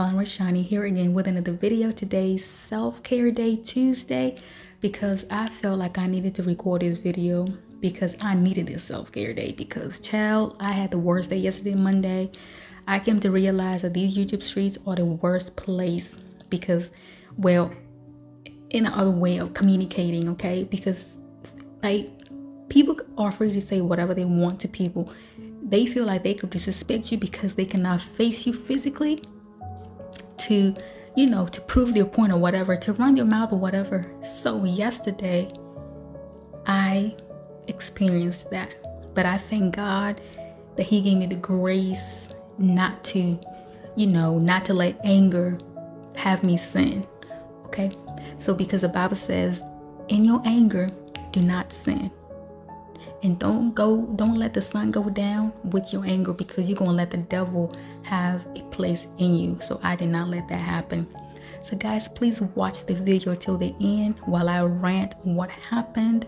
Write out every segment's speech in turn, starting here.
Paula Roshani here again with another video. Today's self-care day Tuesday because I felt like I needed to record this video because I needed this self-care day because child, I had the worst day yesterday Monday. I came to realize that these YouTube streets are the worst place because well in another way of communicating, okay? Because like people are free to say whatever they want to people they feel like they could disrespect you because they cannot face you physically to you know to prove their point or whatever to run their mouth or whatever. So yesterday i experienced that. But i thank god that he gave me the grace not to you know not to let anger have me sin okay? So because the bible says in your anger do not sin. And don't go don't let the sun go down with your anger because you're going to let the devil have a place in you. So i did not let that happen. So guys please watch the video till the end while i rant what happened.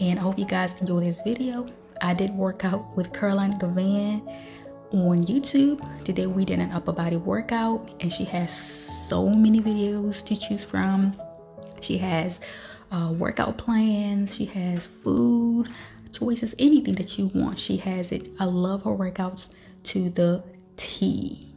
And i hope you guys enjoy this video. I did work out with caroline girvan on youtube. Today we did an upper body workout and she has so many videos to choose from. She has uh, workout plans. She has food choices, anything that you want. She has it. I love her workouts to the T.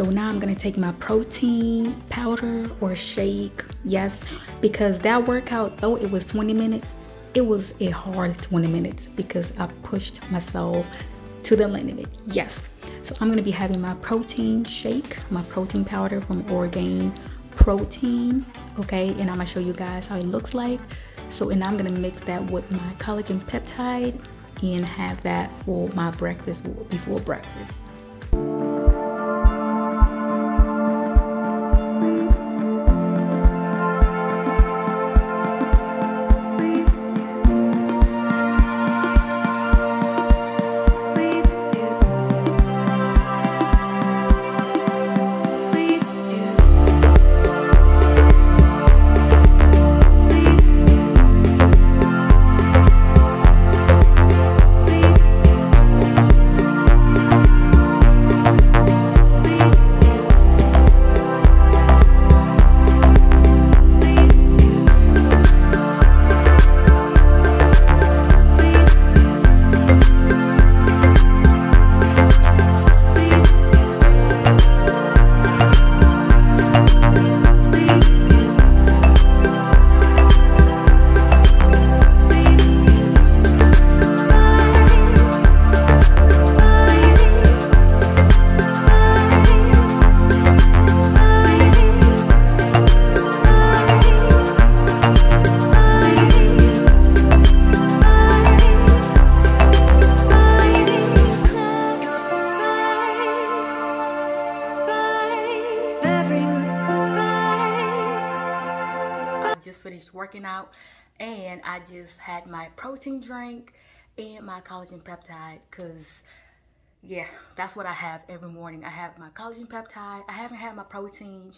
so now i'm gonna take my protein powder or shake yes because that workout though it was 20 minutes it was a hard 20 minutes because i pushed myself to the limit yes. So i'm gonna be having my protein shake my protein powder from orgain protein okay? And i'm gonna show you guys how it looks like. So and i'm gonna mix that with my collagen peptide and have that for my breakfast before breakfast working out and I just had my protein drink and my collagen peptide because yeah, that's what I have every morning. I have my collagen peptide. I haven't had my protein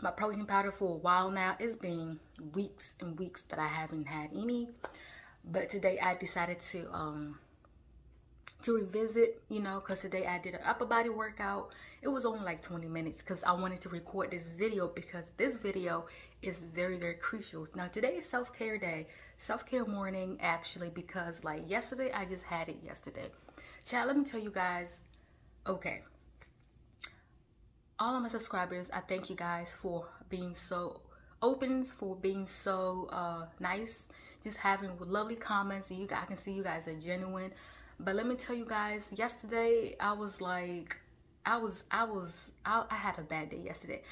my protein powder for a while now. It's been weeks and weeks that I haven't had any. But today I decided to um to revisit, you know, because today I did an upper body workout. It was only like 20 minutes because I wanted to record this video because this video is very, very crucial. Now, today is self-care day, self-care morning, actually, because like yesterday, I just had it yesterday. Chad, let me tell you guys, okay, all of my subscribers, I thank you guys for being so open, for being so uh, nice, just having lovely comments. You guys, I can see you guys are genuine. But let me tell you guys, yesterday I was like, I was, I was, I, I had a bad day yesterday.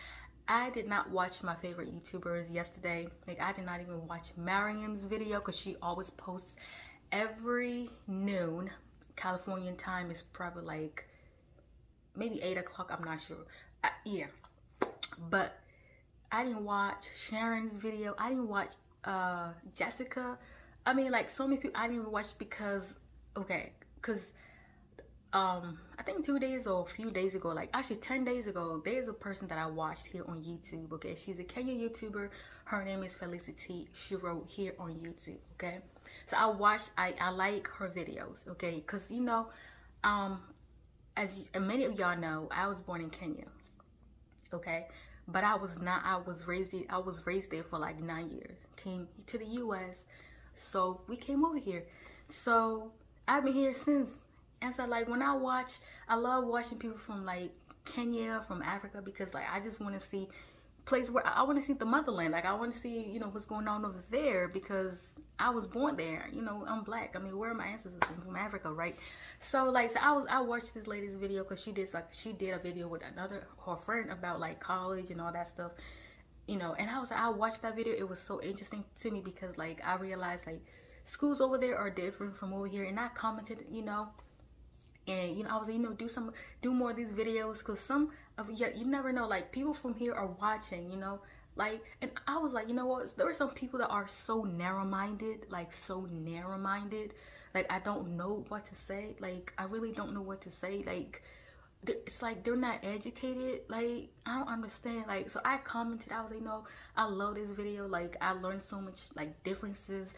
I did not watch my favorite YouTubers yesterday. Like I did not even watch Mariam's video because she always posts every noon. Californian time is probably like maybe 8 o'clock. I'm not sure. Uh, yeah. But I didn't watch Sharon's video. I didn't watch uh, Jessica. I mean, like so many people I didn't even watch because okay because um i think two days or a few days ago like actually 10 days ago there's a person that i watched here on youtube okay? She's a kenyan youtuber. Her name is felicity. She wrote here on youtube okay? So i watched i i like her videos okay? Because you know um as many of y'all know i was born in kenya okay? But i was not i was raised i was raised there for like nine years. Came to the us so we came over here. So I've been here since. And so like when I watch, I love watching people from like Kenya, from Africa, because like I just want to see place where I want to see the motherland. Like I want to see, you know, what's going on over there because I was born there. You know, I'm black. I mean, where are my ancestors? I'm from Africa, right? So like, so I was I watched this lady's video because she did like she did a video with another her friend about like college and all that stuff. You know, and I was I watched that video. It was so interesting to me because like I realized like schools over there are different from over here and I commented you know and you know I was like you know do some do more of these videos because some of yeah you never know like people from here are watching you know? Like and I was like you know what? There are some people that are so narrow-minded like so narrow-minded like I don't know what to say. Like I really don't know what to say. Like it's like they're not educated. Like i don't understand. Like so i commented. I was like no i love this video. Like i learned so much like differences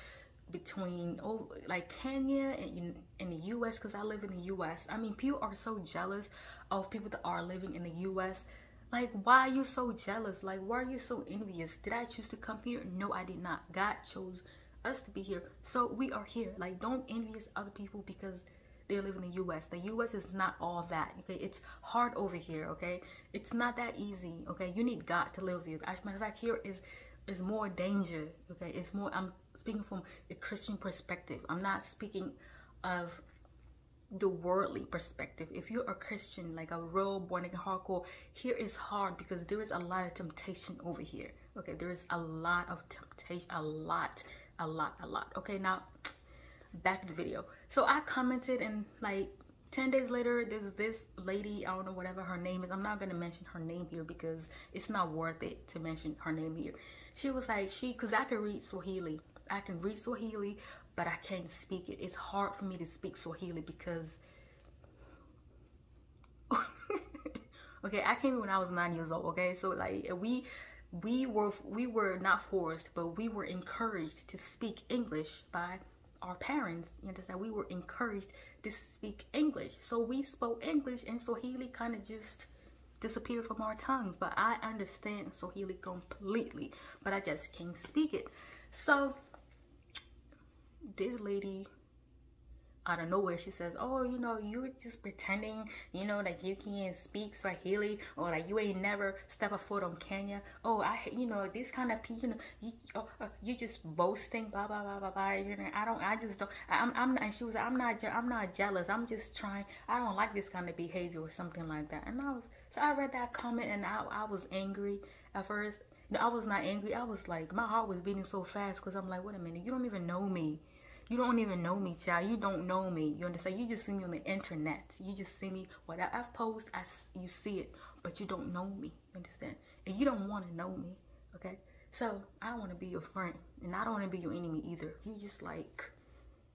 between oh like Kenya and in the US because I live in the US. I mean, people are so jealous of people that are living in the US. Like, why are you so jealous? Like, why are you so envious? Did I choose to come here? No, I did not. God chose us to be here. So we are here. Like, don't envious other people because they live in the US. The US is not all that. Okay, it's hard over here. Okay, it's not that easy. Okay, you need God to live with you. As a matter of fact, here is is more danger. Okay, it's more. I'm speaking from a Christian perspective. I'm not speaking of the worldly perspective. If you're a Christian, like a real born again hardcore, here is hard because there is a lot of temptation over here. Okay, there is a lot of temptation, a lot, a lot, a lot. Okay, now back to the video. So I commented and like 10 days later, there's this lady, I don't know whatever her name is. I'm not going to mention her name here because it's not worth it to mention her name here. She was like, she, because I can read Swahili. I can read Swahili, but I can't speak it. It's hard for me to speak Swahili because okay, I came when I was nine years old. Okay, so like we we were we were not forced, but we were encouraged to speak English by our parents. You understand? We were encouraged to speak English, so we spoke English, and Swahili kind of just disappeared from our tongues. But I understand Swahili completely, but I just can't speak it. So this lady out of nowhere she says oh you know you're just pretending you know that you can't speak swahili or like you ain't never step a foot on kenya oh i you know this kind of people you know you, oh, uh, you just boasting blah blah blah blah blah you know i don't i just don't i'm i'm not and she was i'm not i'm not jealous i'm just trying i don't like this kind of behavior or something like that and i was so i read that comment and i, I was angry at first no, I was not angry. I was like, my heart was beating so fast because I'm like, wait a minute, you don't even know me. You don't even know me, child. You don't know me. You understand? You just see me on the internet. You just see me. What I've posted, you see it, but you don't know me. You understand? And you don't want to know me, okay? So I don't want to be your friend, and I don't want to be your enemy either. You just like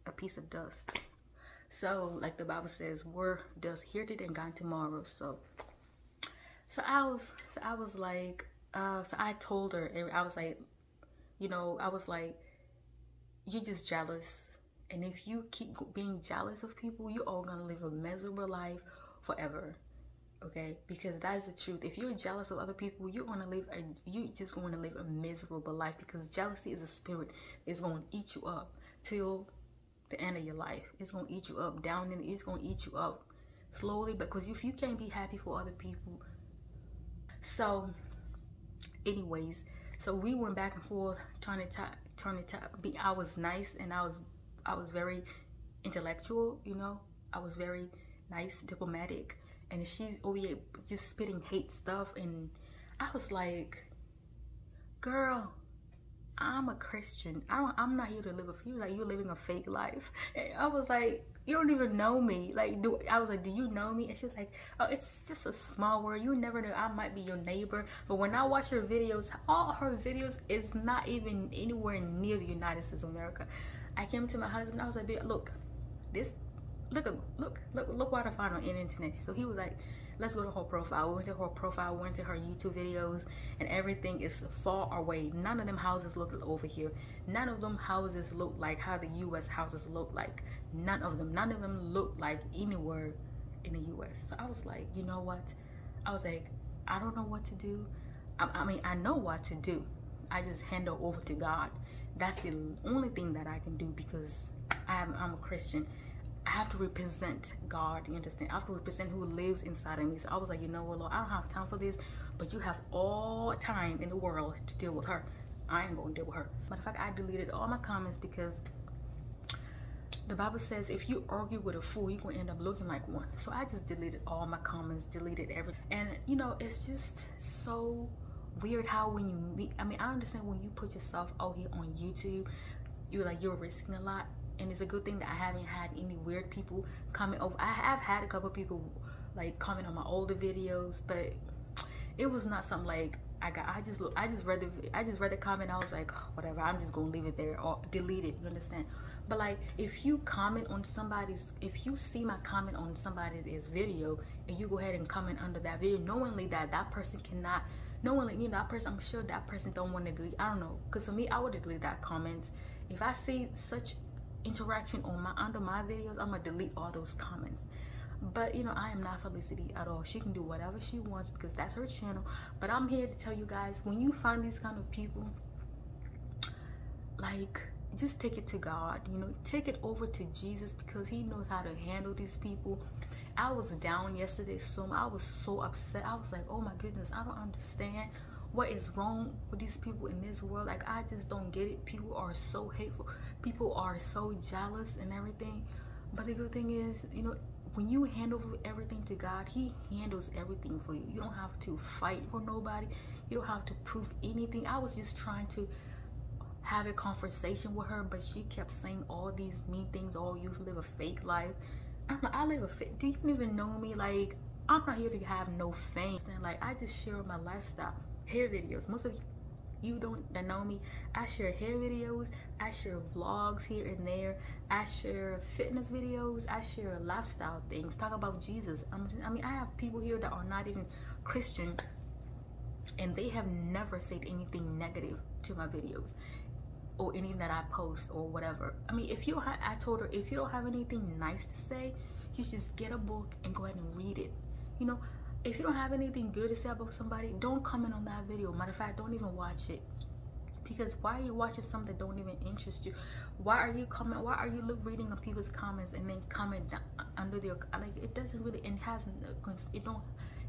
a piece of dust. So like the Bible says, we're dust here today and gone tomorrow. So so I was so I was like, uh, so I told her, and I was like, you know, I was like, you're just jealous. And if you keep being jealous of people, you're all gonna live a miserable life forever okay? Because that is the truth. If you're jealous of other people you're to live a you just to live a miserable life because jealousy is a spirit. It's to eat you up till the end of your life. It's to eat you up down and it's to eat you up slowly because if you can't be happy for other people so anyways so we went back and forth trying to talk, trying to talk. be i was nice and i was i was very intellectual you know i was very nice diplomatic and she's over here just spitting hate stuff and I was like, girl, I'm a Christian. I don't I'm not here to live a few like you're living a fake life. And I was like, you don't even know me. Like do I was like, do you know me? And she was like, Oh, it's just a small world. You never know I might be your neighbor. But when I watch her videos, all her videos is not even anywhere near the United States of America. I came to my husband, I was like, look, this look look look look what I found on internet. So he was like, let's go to her profile. We went to her profile, we went to her YouTube videos, and everything is far away. None of them houses look over here. None of them houses look like how the US houses look like. None of them. None of them look like anywhere in the US. So I was like, you know what? I was like, I don't know what to do. I, I mean, I know what to do. I just hand it over to God. That's the only thing that I can do because I'm, I'm a Christian I have to represent God, you understand? I have to represent who lives inside of me. So I was like, you know what, Lord, I don't have time for this, but you have all time in the world to deal with her. I ain't gonna deal with her. Matter of fact, I deleted all my comments because the Bible says if you argue with a fool, you're gonna end up looking like one. So I just deleted all my comments, deleted everything. And you know, it's just so weird how when you meet, I mean, I understand when you put yourself out here on YouTube, you're like, you're risking a lot and it's a good thing that I haven't had any weird people comment over. I have had a couple people like comment on my older videos, but it was not something like I got. I just look. I just read the. I just read the comment. I was like, oh, whatever. I'm just gonna leave it there or delete it. You understand? But like, if you comment on somebody's, if you see my comment on somebody's video and you go ahead and comment under that video, knowingly that that person cannot, knowingly you know that person, I'm sure that person don't want to delete. I don't know. Cause for me, I would delete that comment. If I see such interaction on my under my videos i'm gonna delete all those comments but you know i am not felicity at all she can do whatever she wants because that's her channel but i'm here to tell you guys when you find these kind of people like just take it to god you know take it over to jesus because he knows how to handle these people. I was down yesterday so i was so upset. I was like oh my goodness i don't understand what is wrong with these people in this world. Like i just don't get it. People are so hateful. People are so jealous and everything. But the good thing is you know when you hand over everything to god he handles everything for you. You don't have to fight for nobody. You don't have to prove anything. I was just trying to have a conversation with her but she kept saying all these mean things oh you live a fake life i'm like i live a fake do you even know me like i'm not here to have no fame and like i just share my lifestyle hair videos. Most of you don't know me. I share hair videos. I share vlogs here and there. I share fitness videos. I share lifestyle things. Talk about Jesus. I'm, I mean, I have people here that are not even Christian and they have never said anything negative to my videos or anything that I post or whatever. I mean, if you I told her, if you don't have anything nice to say, you just get a book and go ahead and read it. You know, if you don't have anything good to say about somebody don't comment on that video. Matter of fact don't even watch it. Because why are you watching something that don't even interest you? Why are you comment why are you reading on people's comments and then comment uh, under their like it doesn't really it has uh, it don't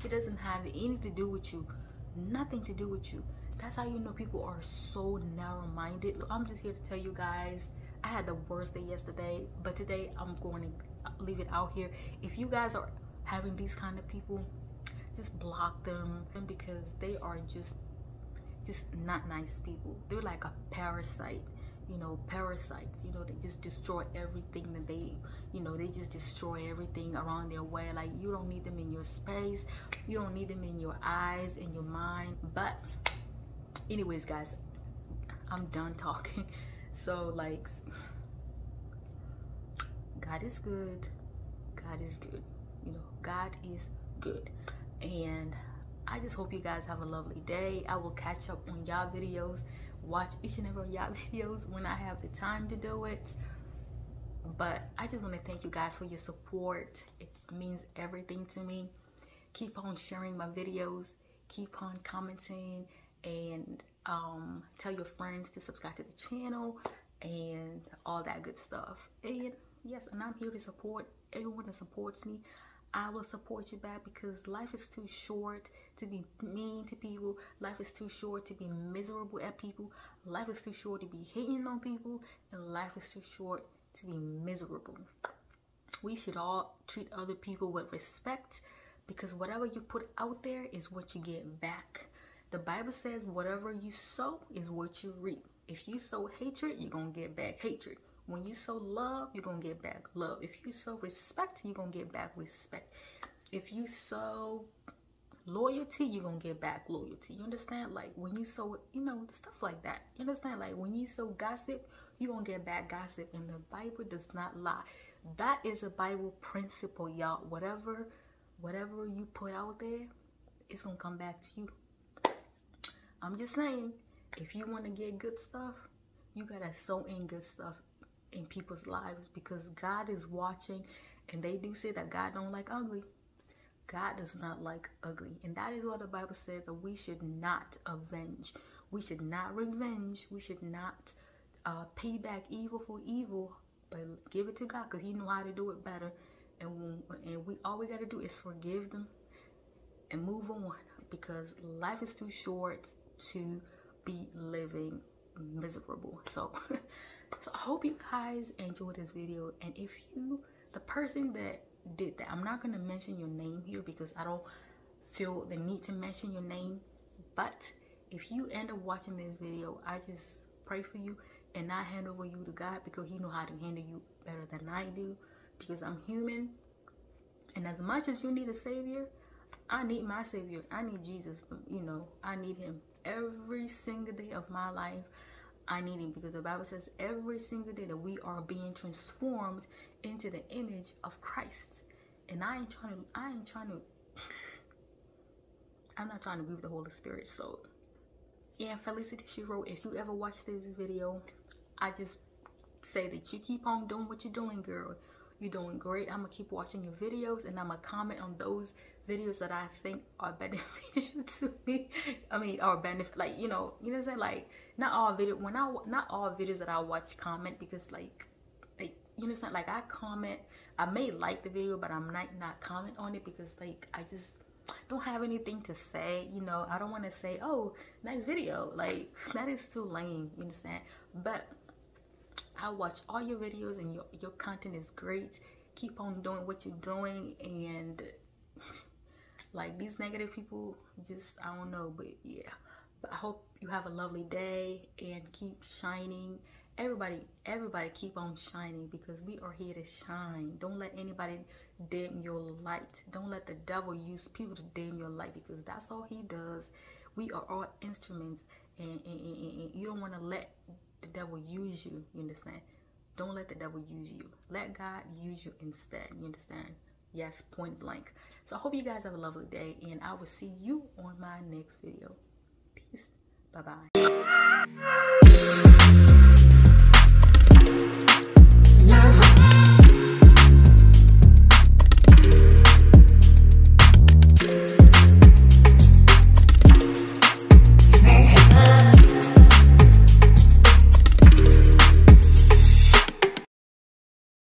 it doesn't have anything to do with you. Nothing to do with you that's how you know people are so narrow-minded. I'm just here to tell you guys i had the worst day yesterday but today i'm going to leave it out here. If you guys are having these kind of people just block them because they are just just not nice people. They're like a parasite you know parasites you know they just destroy everything that they you know they just destroy everything around their way. Like you don't need them in your space. You don't need them in your eyes in your mind. But anyways guys I'm done talking. So like God is good. God is good. You know, God is good. And I just hope you guys have a lovely day. I will catch up on y'all videos. Watch each and every y'all videos when I have the time to do it. But I just want to thank you guys for your support. It means everything to me. Keep on sharing my videos. Keep on commenting and um, tell your friends to subscribe to the channel and all that good stuff. And yes, and I'm here to support everyone that supports me. I will support you back because life is too short to be mean to people. Life is too short to be miserable at people. Life is too short to be hating on people. And life is too short to be miserable. We should all treat other people with respect because whatever you put out there is what you get back. The Bible says whatever you sow is what you reap. If you sow hatred, you're going to get back hatred. When you sow love, you're going to get back love. If you sow respect, you're going to get back respect. If you sow loyalty, you're going to get back loyalty. You understand? Like when you sow, you know, stuff like that. You understand? Like when you sow gossip, you're going to get back gossip. And the Bible does not lie. That is a Bible principle, y'all. Whatever, whatever you put out there, it's going to come back to you. I'm just saying, if you want to get good stuff, you gotta sow in good stuff in people's lives because God is watching and they do say that God don't like ugly. God does not like ugly. And that is what the Bible says that we should not avenge. We should not revenge. We should not uh, pay back evil for evil, but give it to God because he know how to do it better. And, and we all we got to do is forgive them and move on because life is too short to be living miserable. So, so I hope you guys enjoyed this video. And if you, the person that did that, I'm not going to mention your name here because I don't feel the need to mention your name. But if you end up watching this video, I just pray for you and I hand over you to God because he know how to handle you better than I do because I'm human. And as much as you need a savior, I need my savior. I need Jesus. You know, I need him every single day of my life. I need him because the Bible says every single day that we are being transformed into the image of Christ. And I ain't trying to, I ain't trying to, I'm not trying to move the Holy Spirit. So, yeah, Felicity, Shiru, if you ever watch this video, I just say that you keep on doing what you're doing, girl. You're doing great. I'm to keep watching your videos and I'm to comment on those videos that I think are beneficial to me. I mean, are benefit, like, you know, you know what I'm saying? Like, not all video, when I, not all videos that I watch comment because, like, like, you know what I'm saying? Like, I comment, I may like the video, but I'm not, not comment on it because, like, I just don't have anything to say. You know, I don't want to say, oh, nice video. Like, that is too lame, you understand? But I watch all your videos and your, your content is great. Keep on doing what you're doing and like these negative people just I don't know but yeah. But I hope you have a lovely day and keep shining. Everybody, everybody keep on shining because we are here to shine. Don't let anybody dim your light. Don't let the devil use people to dim your light because that's all he does. We are all instruments and, and, and, and you don't want to let the devil use you. You understand? Don't let the devil use you. Let God use you instead. You understand? Yes, point blank. So I hope you guys have a lovely day and I will see you on my next video. Peace. Bye-bye.